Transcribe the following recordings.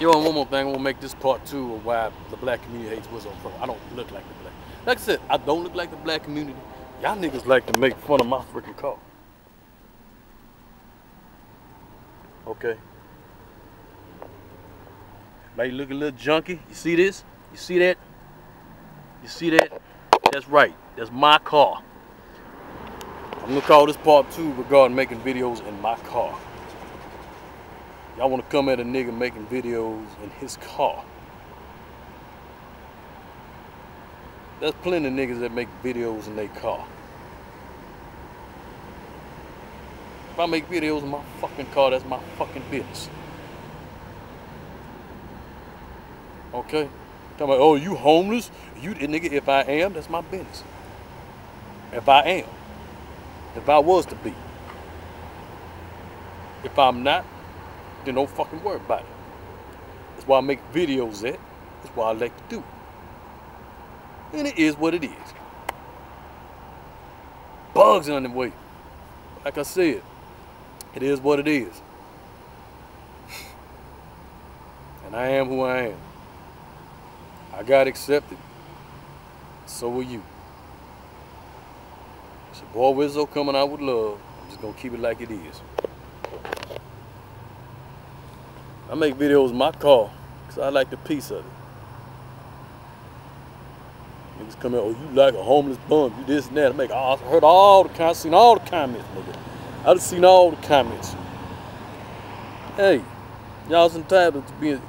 Yo, and one more thing, we'll make this part two of why the black community hates Wizzo Pro. I don't look like the black. Like I said, I don't look like the black community. Y'all niggas like to make fun of my freaking car. Okay. May look a little junky. You see this? You see that? You see that? That's right. That's my car. I'm gonna call this part two regarding making videos in my car. Y'all wanna come at a nigga making videos in his car. There's plenty of niggas that make videos in their car. If I make videos in my fucking car, that's my fucking business. Okay? Talking about, oh, you homeless? You nigga, if I am, that's my business. If I am. If I was to be. If I'm not, then don't fucking worry about it. That's why I make videos at. That's why I like to do. And it is what it is. Bugs on the way. Like I said, it is what it is. And I am who I am. I got accepted. So will you. It's your boy Wizzo coming out with love. I'm just gonna keep it like it is. I make videos my car because I like the peace of it. Niggas come out, oh, you like a homeless bum, you this and that. I make, oh, I heard all the comments, seen all the comments, nigga. I done seen all the comments. Hey, y'all's entitled to being,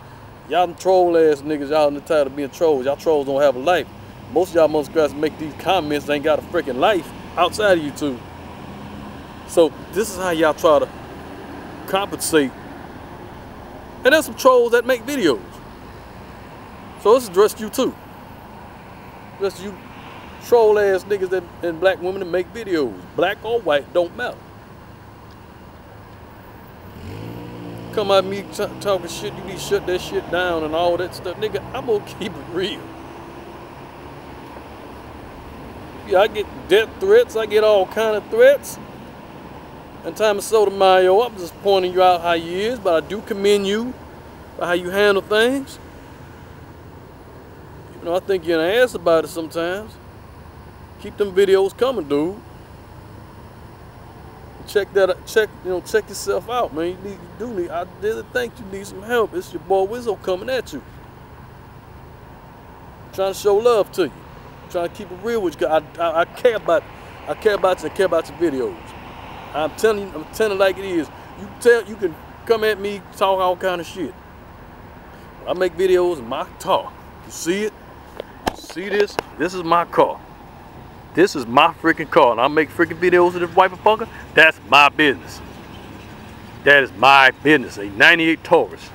y'all troll ass niggas, y'all entitled to being trolls. Y'all trolls don't have a life. Most of y'all motherfuckers make these comments they ain't got a freaking life outside of YouTube. So this is how y'all try to compensate. And there's some trolls that make videos. So it's addressed you too. Just you troll ass niggas that, and black women that make videos. Black or white, don't matter. Come at me talking shit, you need to shut that shit down and all that stuff. Nigga, I'm gonna keep it real. Yeah, I get death threats, I get all kind of threats. And Thomas Sotomayor, I'm just pointing you out how you is, but I do commend you for how you handle things. You know, I think you're an ass about it sometimes. Keep them videos coming, dude. Check that, check, you know, check yourself out, man. You need, you do need, I really think you need some help. It's your boy Wizzo coming at you. I'm trying to show love to you. I'm trying to keep it real with you. I, I, I care about, I care about you. I care about your videos. I'm telling you, I'm telling it like it is. You tell, you can come at me, talk all kind of shit. I make videos in my car. You see it? See this? This is my car. This is my freaking car. And I make freaking videos of this white fucker. That's my business. That is my business. A 98 Taurus.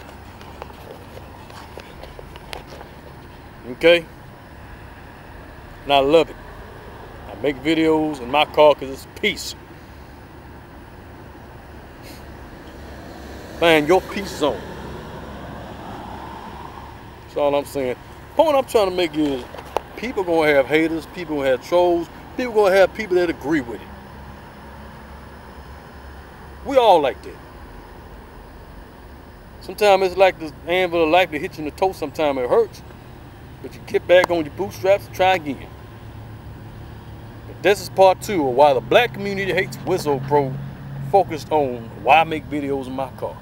Okay? And I love it. I make videos in my car because it's peace. Find your peace zone. That's all I'm saying. Point I'm trying to make is people gonna have haters, people gonna have trolls, people gonna have people that agree with it. We all like that. Sometimes it's like the anvil of life that hits you in the toe, sometimes it hurts. But you get back on your bootstraps and try again. But this is part two of why the black community hates Wizzo Pro focused on why I make videos in my car.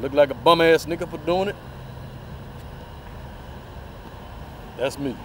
Look like a bum ass nigga for doing it. That's me.